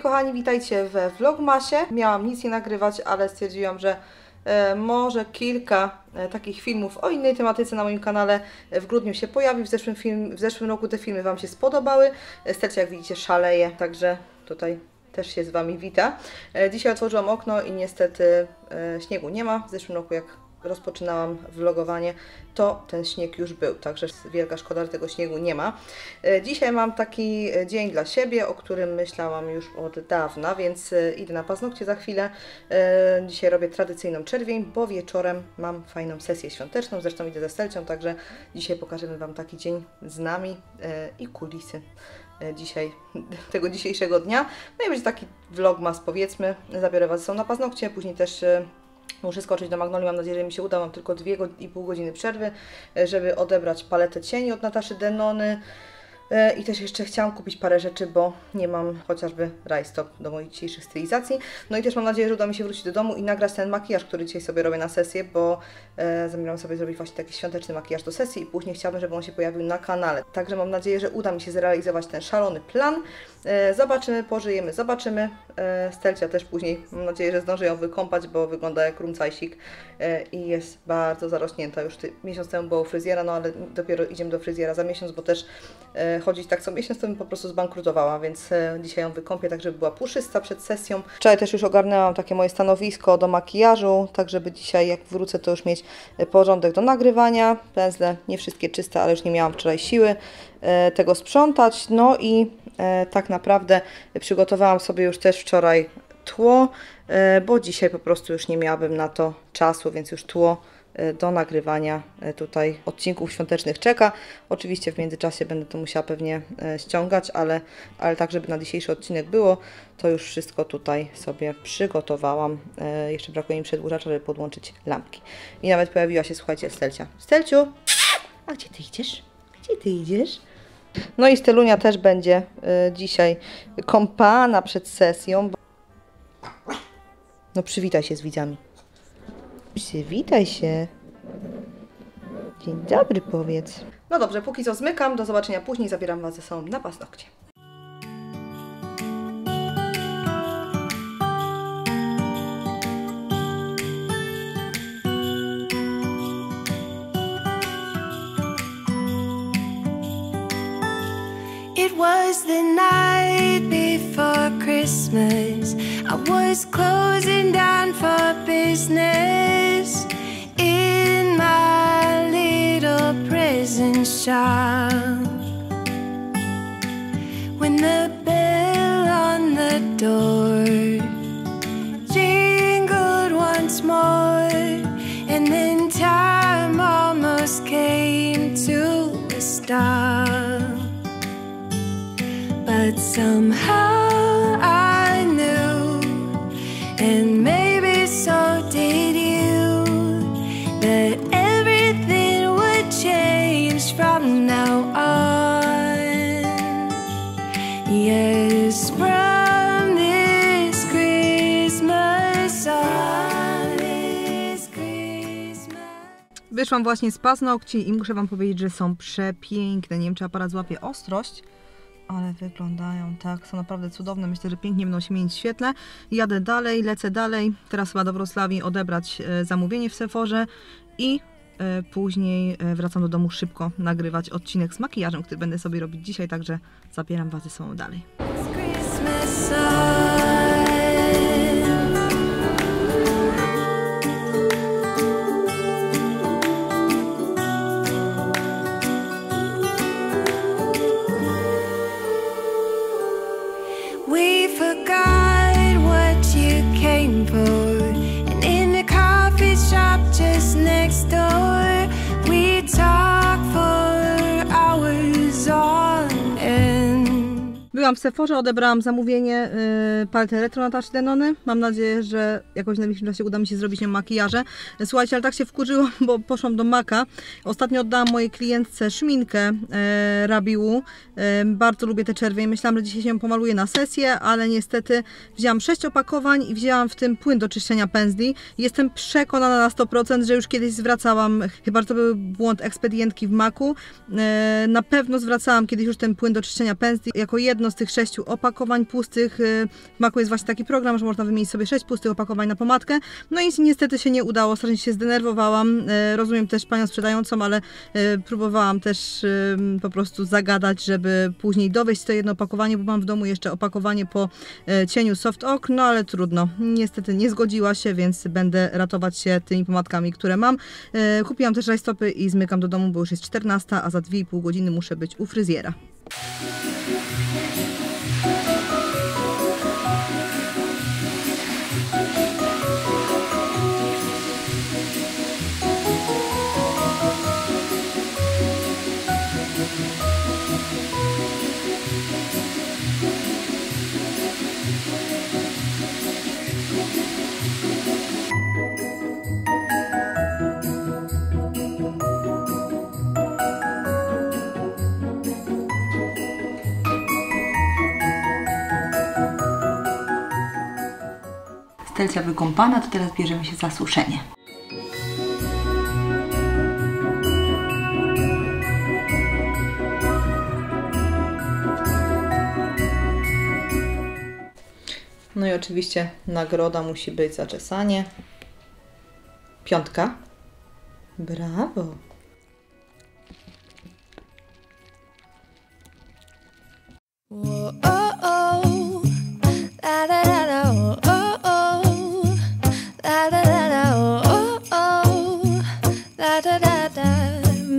kochani, witajcie we Vlogmasie. Miałam nic nie nagrywać, ale stwierdziłam, że e, może kilka e, takich filmów o innej tematyce na moim kanale w grudniu się pojawi. W zeszłym, film, w zeszłym roku te filmy Wam się spodobały. E, Stelcia, jak widzicie, szaleje, także tutaj też się z Wami wita. E, Dzisiaj otworzyłam okno i niestety e, śniegu nie ma. W zeszłym roku, jak rozpoczynałam vlogowanie, to ten śnieg już był, także wielka szkoda, że tego śniegu nie ma. E, Dzisiaj mam taki e, dzień dla siebie, o którym myślałam już od dawna, więc e, idę na paznokcie za chwilę. Dzisiaj robię tradycyjną czerwień, bo wieczorem mam fajną sesję świąteczną, zresztą idę ze Stelcią, także dzisiaj pokażemy Wam taki dzień z nami i kulisy dzisiaj, tego dzisiejszego dnia. No i będzie taki vlogmas powiedzmy, zabiorę Was ze sobą na paznokcie, później też Muszę skoczyć do Magnolii, mam nadzieję, że mi się uda. Mam tylko 2,5 godziny przerwy, e, żeby odebrać paletę cieni od Nataszy Denony. E, I też jeszcze chciałam kupić parę rzeczy, bo nie mam chociażby rajstop do moich dzisiejszych stylizacji. No i też mam nadzieję, że uda mi się wrócić do domu i nagrać ten makijaż, który dzisiaj sobie robię na sesję, bo e, zamierzam sobie zrobić właśnie taki świąteczny makijaż do sesji i później chciałabym, żeby on się pojawił na kanale. Także mam nadzieję, że uda mi się zrealizować ten szalony plan. E, zobaczymy, pożyjemy, zobaczymy. E, Stelcia też później, mam nadzieję, że zdążę ją wykąpać, bo wygląda jak rumcajsik e, i jest bardzo zarośnięta. Już miesiąc temu było fryzjera, no ale dopiero idziemy do fryzjera za miesiąc, bo też e, chodzić tak co miesiąc to bym po prostu zbankrutowała, więc e, dzisiaj ją wykąpię tak, żeby była puszysta przed sesją. Wczoraj też już ogarnęłam takie moje stanowisko do makijażu, tak żeby dzisiaj jak wrócę to już mieć e, porządek do nagrywania. Pędzle nie wszystkie czyste, ale już nie miałam wczoraj siły e, tego sprzątać. No i e, tak naprawdę przygotowałam sobie już też wczoraj tło, e, bo dzisiaj po prostu już nie miałabym na to czasu, więc już tło e, do nagrywania e, tutaj odcinków świątecznych czeka. Oczywiście w międzyczasie będę to musiała pewnie e, ściągać, ale, ale tak, żeby na dzisiejszy odcinek było, to już wszystko tutaj sobie przygotowałam. E, Jeszcze brakuje mi przedłużacza, żeby podłączyć lampki. I nawet pojawiła się, słuchajcie, Stelcia. Stelciu, a gdzie ty idziesz? Gdzie ty idziesz? No i Stelunia też będzie y, dzisiaj kąpana przed sesją. No przywitaj się z widzami. Przywitaj się. Dzień dobry powiedz. No dobrze, póki co zmykam. Do zobaczenia później. Zabieram Was ze sobą na paznokcie. Was closing down for business in my little present shop. When the bell on the door jingled once more, and then time almost came to a stop. But somehow Wyszłam właśnie z paznokci i muszę Wam powiedzieć, że są przepiękne. Nie wiem, czy aparat złapie ostrość, ale wyglądają tak. Są naprawdę cudowne. Myślę, że pięknie będą się mienić w świetle. Jadę dalej, lecę dalej. Teraz chyba do Wrocławii odebrać e, zamówienie w Seforze i e, później e, wracam do domu szybko nagrywać odcinek z makijażem, który będę sobie robić dzisiaj, także zabieram Was ze sobą dalej. Byłam w Sephorze, odebrałam zamówienie yy, palety retro Nataszy Denony. Mam nadzieję, że jakoś w najbliższym czasie uda mi się zrobić nią makijaże. Słuchajcie, ale tak się wkurzyłam, bo poszłam do Maka. Ostatnio oddałam mojej klientce szminkę yy, Rabiu. Yy, bardzo lubię te czerwie i myślałam, że dzisiaj się pomaluję na sesję, ale niestety wzięłam 6 opakowań i wzięłam w tym płyn do czyszczenia pędzli. Jestem przekonana na 100%, że już kiedyś zwracałam, chyba to był błąd ekspedientki w Maku. Yy, na pewno zwracałam kiedyś już ten płyn do czyszczenia pędzli jako jedno z tych sześciu opakowań pustych. Yy, W Maku jest właśnie taki program, że można wymienić sobie sześć pustych opakowań na pomadkę. No i niestety się nie udało, strasznie się zdenerwowałam. Yy, Rozumiem też panią sprzedającą, ale yy, próbowałam też po prostu zagadać, żeby później dowieść to jedno opakowanie, bo mam w domu jeszcze opakowanie po cieniu Soft Oak, no ale trudno. Niestety nie zgodziła się, więc będę ratować się tymi pomadkami, które mam. Kupiłam też rajstopy i zmykam do domu, bo już jest 14, a za 2,5 godziny muszę być u fryzjera. Stelcia wykąpana, to teraz bierzemy się za suszenie. No i oczywiście nagroda musi być za czesanie. Piątka. Brawo. Whoa,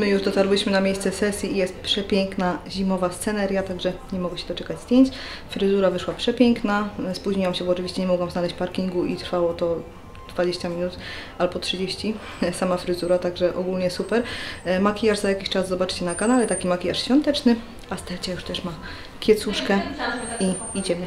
My już dotarłyśmy na miejsce sesji i jest przepiękna zimowa sceneria, także nie mogę się doczekać zdjęć. Fryzura wyszła przepiękna. Spóźniłam się, bo oczywiście nie mogłam znaleźć parkingu i trwało to 20 minut albo 30 sama fryzura, także ogólnie super. E, Makijaż za jakiś czas zobaczycie na kanale, taki makijaż świąteczny, a Stelcia już też ma kiecuszkę i idziemy.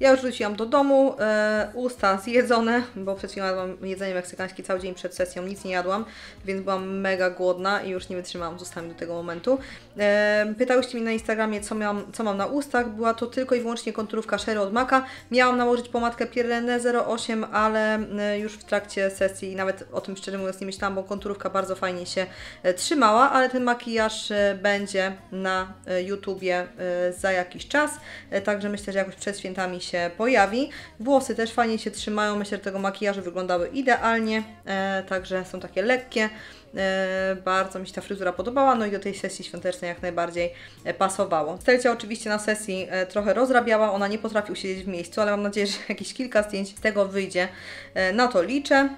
Ja już wróciłam do domu, e, usta zjedzone, bo przed chwilą jadłam jedzenie meksykańskie cały dzień przed sesją, nic nie jadłam, więc byłam mega głodna i już nie wytrzymałam z ustami do tego momentu. E, pytałyście mnie na Instagramie, co, co mam na ustach, była to tylko i wyłącznie konturówka Sherry od Maka. Miałam nałożyć pomadkę Pierlene 08, ale e, już w trakcie sesji, nawet o tym szczerze mówiąc nie myślałam, bo konturówka bardzo fajnie się e, trzymała, ale ten makijaż e, będzie na YouTubie za jakiś czas, także myślę, że jakoś przed świętami się pojawi. Włosy też fajnie się trzymają, myślę, że tego makijażu wyglądały idealnie, e, także są takie lekkie. E, bardzo mi się ta fryzura podobała, no i do tej sesji świątecznej jak najbardziej e, pasowało. Stelcia oczywiście na sesji e, trochę rozrabiała, ona nie potrafi usiedzieć w miejscu, ale mam nadzieję, że jakieś kilka zdjęć z tego wyjdzie. E, na to liczę.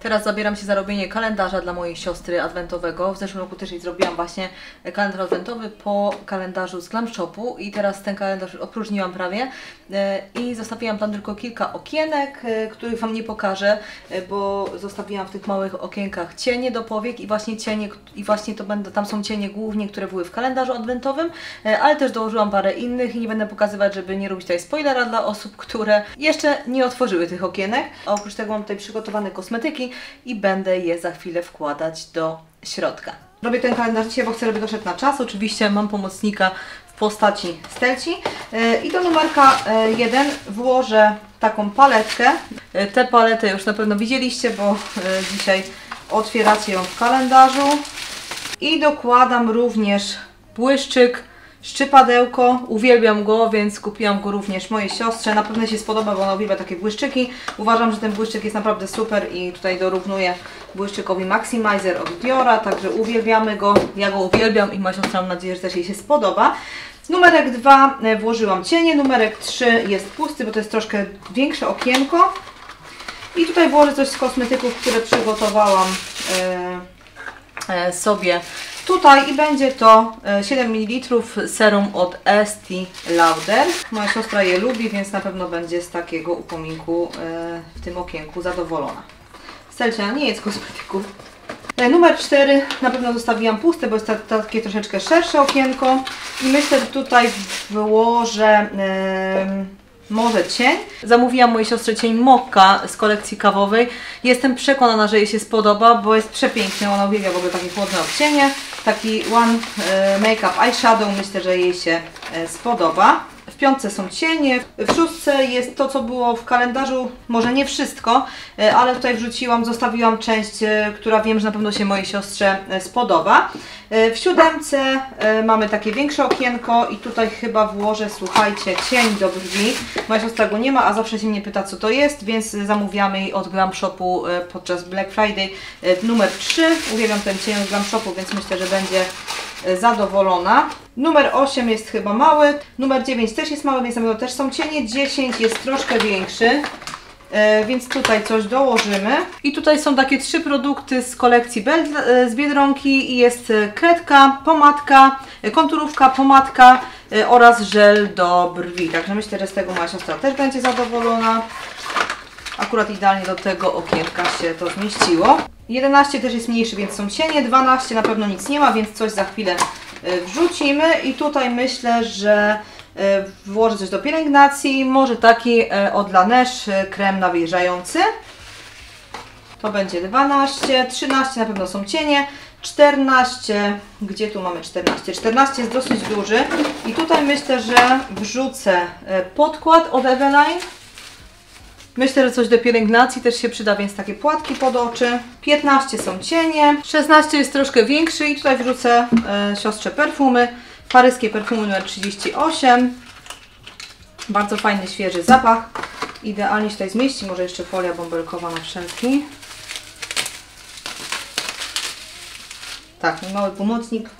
Teraz zabieram się za robienie kalendarza dla mojej siostry adwentowego. W zeszłym roku też jej zrobiłam właśnie kalendarz adwentowy po kalendarzu z Glam Shopu i teraz ten kalendarz opróżniłam prawie e, i zostawiłam tam tylko kilka okienek, e, których Wam nie pokażę, e, bo zostawiłam w tych małych okienkach cienie do powiek i właśnie cienie, i właśnie to będą, tam są cienie głównie, które były w kalendarzu adwentowym, ale też dołożyłam parę innych i nie będę pokazywać, żeby nie robić tutaj spoilera dla osób, które jeszcze nie otworzyły tych okienek. Oprócz tego mam tutaj przygotowane kosmetyki i będę je za chwilę wkładać do środka. Robię ten kalendarz dzisiaj, bo chcę, żeby doszedł na czas. Oczywiście mam pomocnika w postaci stelci. E, I do numerka 1 włożę taką paletkę. E, Tę paletę już na pewno widzieliście, bo e, dzisiaj otwieracie ją w kalendarzu. I dokładam również błyszczyk, szczypadełko. Uwielbiam go, więc kupiłam go również mojej siostrze. Na pewno się spodoba, bo ona uwielbia takie błyszczyki. Uważam, że ten błyszczyk jest naprawdę super i tutaj dorównuję błyszczykowi Maximizer od Diora, także uwielbiamy go. Ja go uwielbiam i moja siostra mam nadzieję, że też jej się spodoba. Numerek 2 włożyłam cienie, numerek 3 jest pusty, bo to jest troszkę większe okienko. I tutaj włożę coś z kosmetyków, które przygotowałam e, e, sobie tutaj i będzie to e, 7 ml serum od Estee Lauder. Moja siostra je lubi, więc na pewno będzie z takiego upominku e, w tym okienku zadowolona. Stelcia nie jest kosmetyków. E, Numer 4 na pewno zostawiłam puste, bo jest to takie troszeczkę szersze okienko i myślę, że tutaj włożę em, może cień. Zamówiłam mojej siostrze cień Mokka z kolekcji kawowej. Jestem przekonana, że jej się spodoba, bo jest przepiękny. Ona uwielbia w ogóle takie chłodne odcienie. Taki One e, Makeup Eyeshadow. Myślę, że jej się e, spodoba. Piątce są cienie, w szóstce jest to, co było w kalendarzu, może nie wszystko, e, ale tutaj wrzuciłam, zostawiłam część, e, która wiem, że na pewno się mojej siostrze e, spodoba. W siódemce mamy takie większe okienko i tutaj chyba włożę, słuchajcie, cień do brwi. Moja siostra go nie ma, a zawsze się mnie pyta, co to jest, więc zamówiamy jej od Glam Shopu podczas Black Friday numer 3. Uwielbiam ten cień od Glam Shopu, więc myślę, że będzie zadowolona. Numer 8 jest chyba mały, numer 9 też jest mały, więc na pewno też są cienie. 10 jest troszkę większy. E, więc tutaj coś dołożymy. I tutaj są takie trzy produkty z kolekcji e, z Biedronki i jest e, kredka, pomadka, e, konturówka, pomadka e, oraz żel do brwi. Także myślę, że z tego moja siostra też będzie zadowolona. Akurat idealnie do tego okienka się to zmieściło. 11 też jest mniejszy, więc są cienie. 12 na pewno nic nie ma, więc coś za chwilę e, wrzucimy. I tutaj myślę, że e, włożę coś do pielęgnacji. Może taki e, od Laneige krem nawilżający. To będzie 12. 13 na pewno są cienie. 14, gdzie tu mamy 14? 14 jest dosyć duży i tutaj myślę, że wrzucę podkład od Eveline. Myślę, że coś do pielęgnacji też się przyda, więc takie płatki pod oczy. 15 są cienie, 16 jest troszkę większy i tutaj wrzucę e, siostrze perfumy. Paryskie perfumy numer 38. Bardzo fajny, świeży zapach. Idealnie się tutaj zmieści, może jeszcze folia bąbelkowa na wszelki. Tak, mój mały pomocnik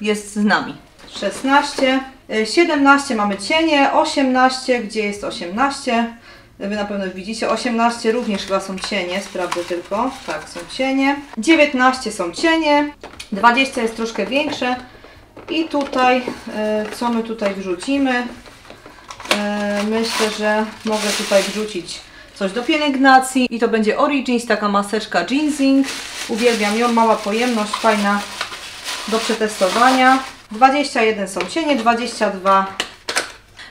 jest z nami. 16, y, 17 mamy cienie, 18, gdzie jest 18? Wy na pewno widzicie, 18 również chyba są cienie, sprawdzę tylko. Tak, są cienie. 19 są cienie, 20 jest troszkę większe. I tutaj, y, co my tutaj wrzucimy? Y, Myślę, że mogę tutaj wrzucić coś do pielęgnacji i to będzie Origins, taka maseczka Ginseng. Uwielbiam ją, mała pojemność, fajna do przetestowania. 21 są cienie, 22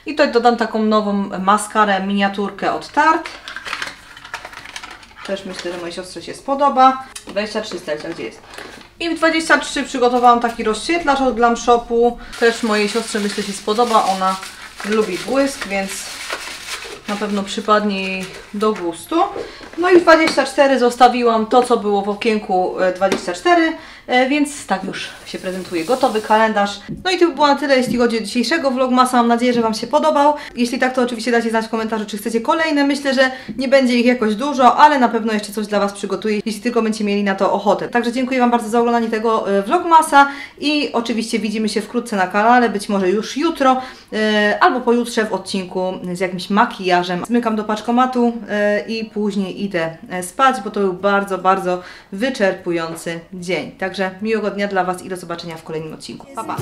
i tutaj dodam taką nową maskarę, miniaturkę od Tarte. Też myślę, że mojej siostrze się spodoba. 23 stelcia, gdzie jest? I w 23 przygotowałam taki rozświetlacz od Glam Shopu. Też mojej siostrze myślę się spodoba. Ona lubi błysk, więc na pewno przypadnie jej do gustu. No i w 24 zostawiłam to, co było w okienku e, 24, E, więc tak już się prezentuje. Gotowy kalendarz. No i to by było na tyle, jeśli chodzi o dzisiejszego vlogmasa. Mam nadzieję, że Wam się podobał. Jeśli tak, to oczywiście dajcie znać w komentarzu, czy chcecie kolejne. Myślę, że nie będzie ich jakoś dużo, ale na pewno jeszcze coś dla Was przygotuję, jeśli tylko będziecie mieli na to ochotę. Także dziękuję Wam bardzo za oglądanie tego e, vlogmasa i oczywiście widzimy się wkrótce na kanale, być może już jutro e, albo pojutrze w odcinku z jakimś makijażem. Zmykam do paczkomatu e, i później idę e, spać, bo to był bardzo, bardzo wyczerpujący dzień. Także miłego dnia dla Was i do zobaczenia w kolejnym odcinku. Pa, pa.